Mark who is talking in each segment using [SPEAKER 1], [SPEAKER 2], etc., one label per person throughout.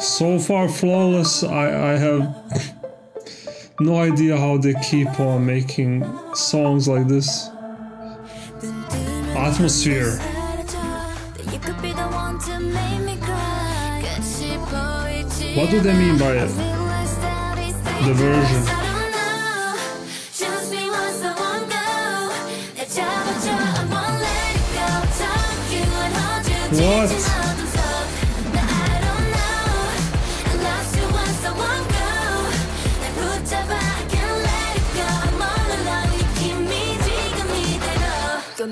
[SPEAKER 1] So far flawless. I I have no idea how they keep on making songs like this. Atmosphere. What do they mean by it? The version. What?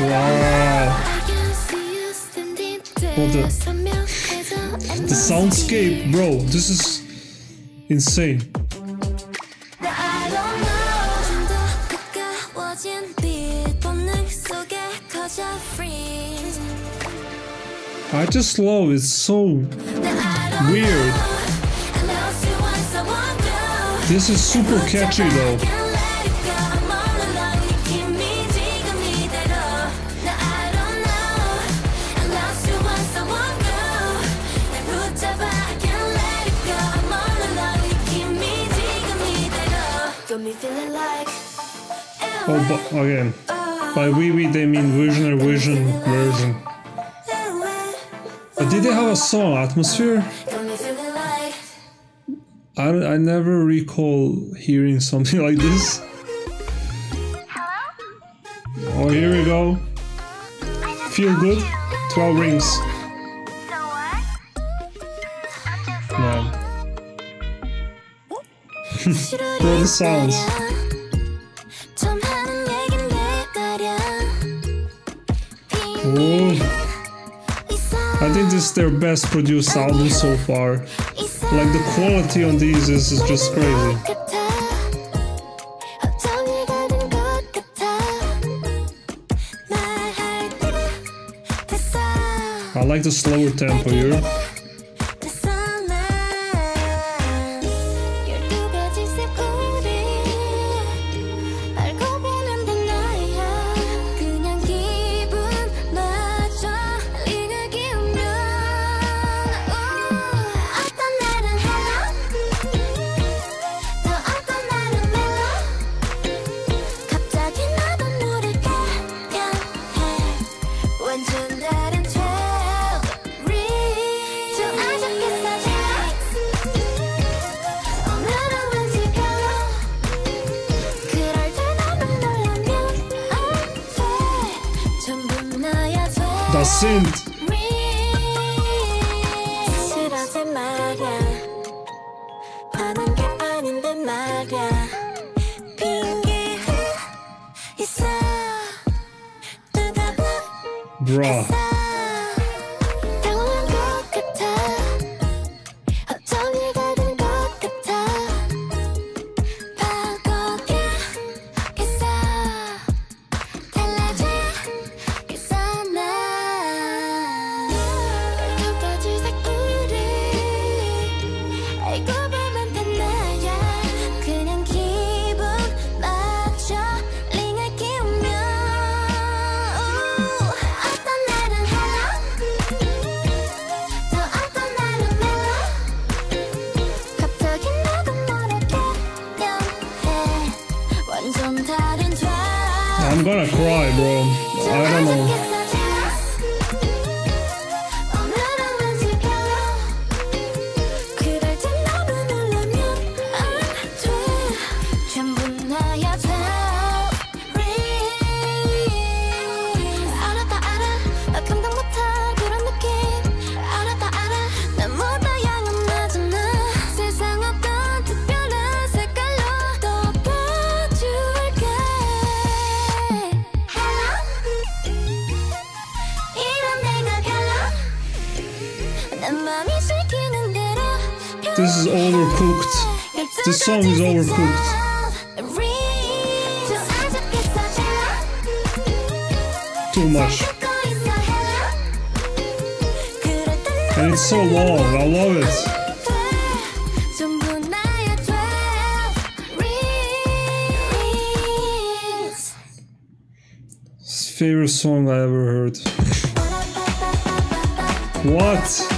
[SPEAKER 1] Wow. What the... The soundscape, bro. This is insane.
[SPEAKER 2] I
[SPEAKER 1] just love it's so weird. This is super catchy though. Oh, but again, by VV they mean vision or vision version. But did they have a song, Atmosphere?
[SPEAKER 2] Got me feeling
[SPEAKER 1] I, I never recall hearing something like this. Oh, here we go. Feel good? 12 rings. They're the sounds. Ooh. I think this is their best produced album so far. Like the quality on these is, is just crazy. I like the slower tempo here.
[SPEAKER 2] 운
[SPEAKER 1] Bruh. I'm gonna cry, bro. I don't know. overcooked. The song is overcooked. Too much. And it's so long, I love it. favorite song I ever heard. What?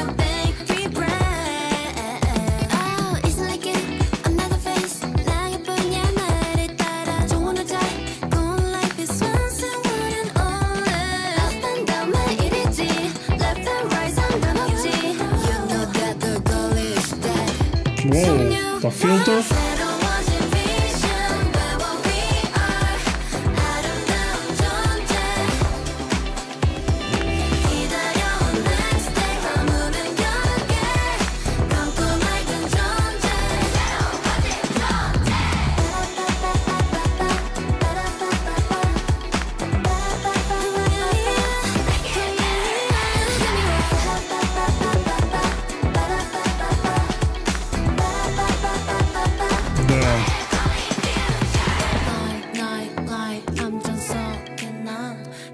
[SPEAKER 1] filter?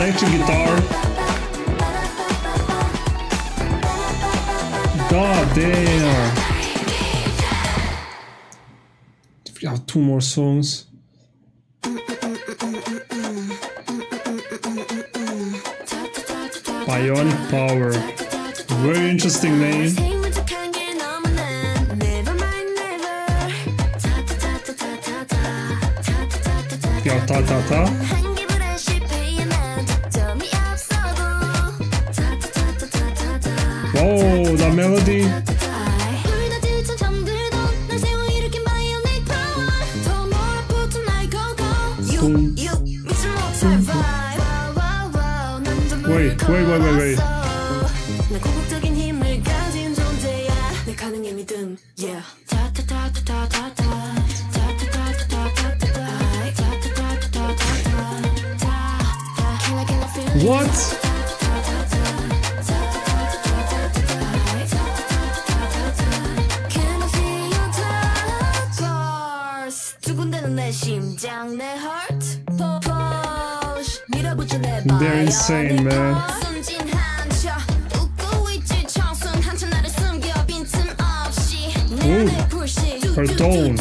[SPEAKER 1] electric guitar. God damn. We have two more songs. Bionic Power. Very interesting name. Ta, ta, ta. Wait, wait, wait, wait, wait. What? They're insane, man. Ooh, her tone.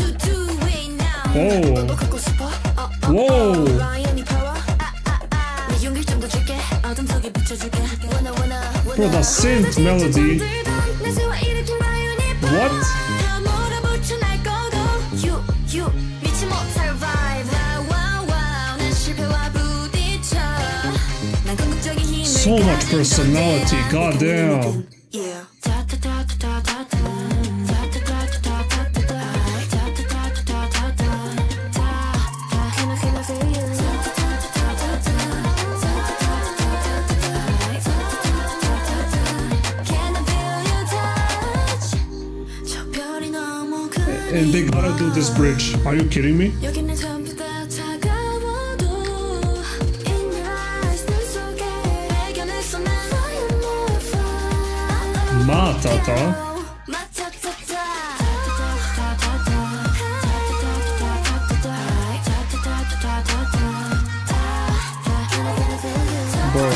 [SPEAKER 2] Whoa.
[SPEAKER 1] Whoa. Bro, the synth melody. What? so much personality, goddamn.
[SPEAKER 2] And they gotta do this bridge. Are you kidding me? Matata. Bro.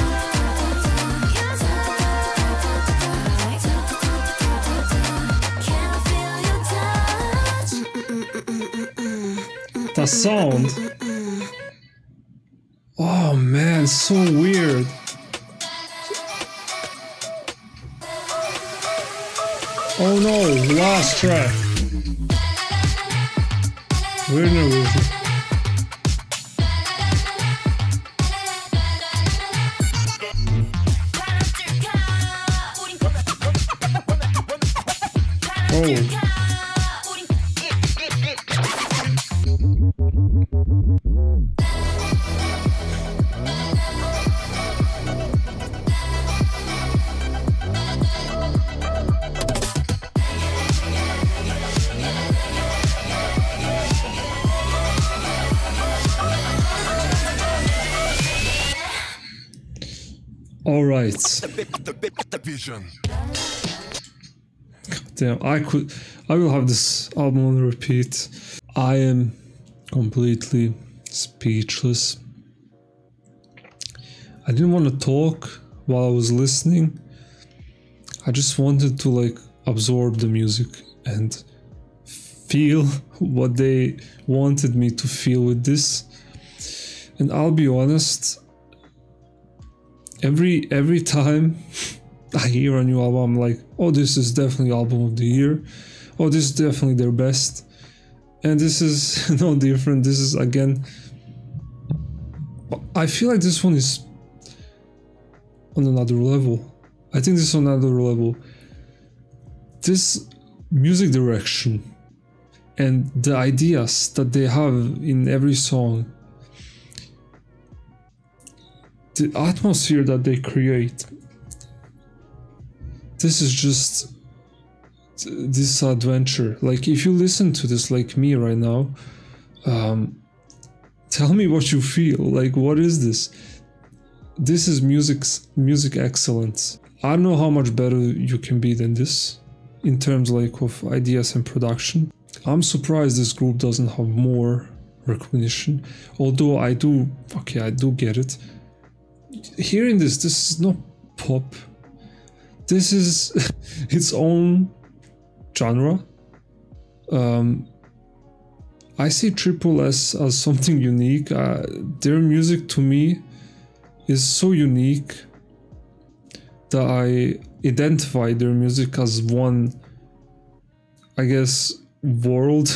[SPEAKER 2] The sound. Oh man, so weird. Oh no, last track. We're nervous. Oh. Right.
[SPEAKER 3] The vision.
[SPEAKER 2] Damn, I could. I will have this album on repeat. I am completely speechless. I didn't want to talk while I was listening. I just wanted to like absorb the music and feel what they wanted me to feel with this. And I'll be honest, every every time I hear a new album, I'm like, oh, this is definitely album of the year. Oh, this is definitely their best. And this is no different. This is again. I feel like this one is on another level. I think this is on another level. This music direction and the ideas that they have in every song the atmosphere that they create. This is just this adventure. Like if you listen to this like me right now um tell me what you feel. Like what is this? This is music's music excellence. I don't know how much better you can be than this in terms like of ideas and production. I'm surprised this group doesn't have more recognition although i do okay i do get it hearing this this is not pop. This is its own genre. Um i see triple s as something unique. Uh, their music to me is so unique that i identify their music as one i guess world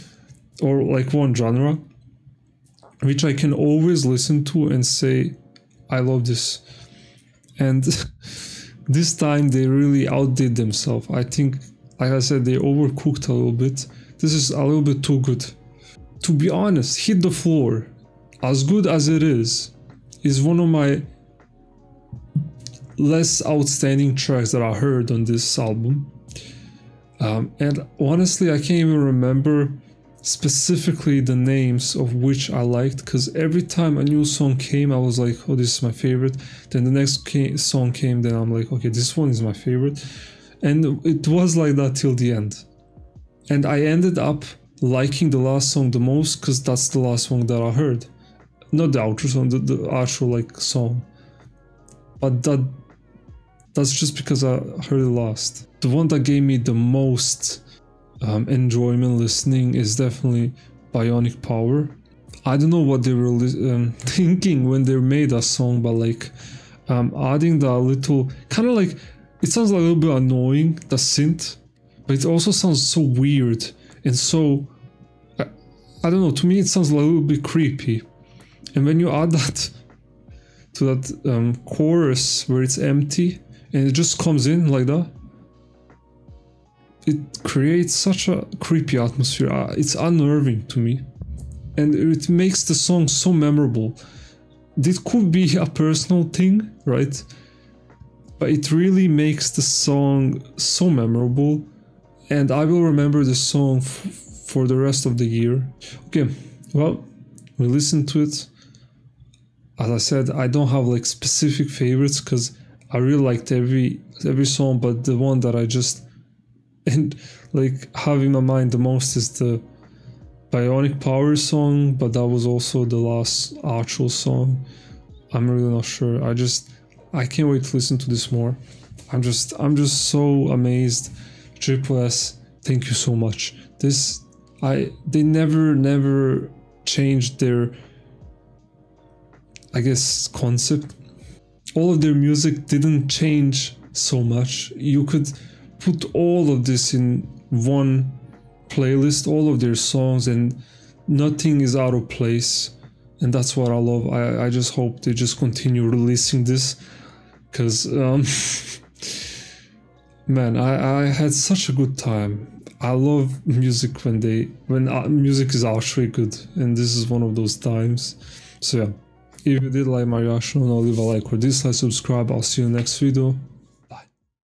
[SPEAKER 2] or like one genre which i can always listen to and say I love this. And this time they really outdid themselves. I think, like I said, they overcooked a little bit. This is a little bit too good. To be honest, Hit the Floor, as good as it is, is one of my less outstanding tracks that I heard on this album. Um, and honestly, I can't even remember specifically the names of which I liked because every time a new song came, I was like, oh, this is my favorite. Then the next song came, then I'm like, okay, this one is my favorite. And it was like that till the end. And I ended up liking the last song the most because that's the last song that I heard. Not the outro song, the, the actual like song. But that that's just because I heard it last. The one that gave me the most um, enjoyment listening is definitely Bionic Power. I don't know what they were um, thinking when they made a song, but like um, adding that little kind of like it sounds a little bit annoying the synth, but it also sounds so weird and so I, I don't know. To me, it sounds a little bit creepy, and when you add that to that um, chorus where it's empty and it just comes in like that it creates such a creepy atmosphere. Uh, It's unnerving to me. And it makes the song so memorable. This could be a personal thing, right? But it really makes the song so memorable. and I will remember the song for the rest of the year. Okay, well, we listened to it. As I said, I don't have like specific favorites because I really liked every every song, but the one that I just and like have in my mind the most is the Bionic Power song, but that was also the last actual song. I'm really not sure. I just I can't wait to listen to this more. I'm just I'm just so amazed. Triple S, thank you so much. This I they never never changed their I guess concept. All of their music didn't change so much. You could put all of this in one playlist, all of their songs, and nothing is out of place. And that's what I love. I, I just hope they just continue releasing this because, um, man, I, I had such a good time. I love music when they when uh, music is actually good, and this is one of those times. So yeah, if you did like my reaction, leave a like or dislike, subscribe. I'll see you next video.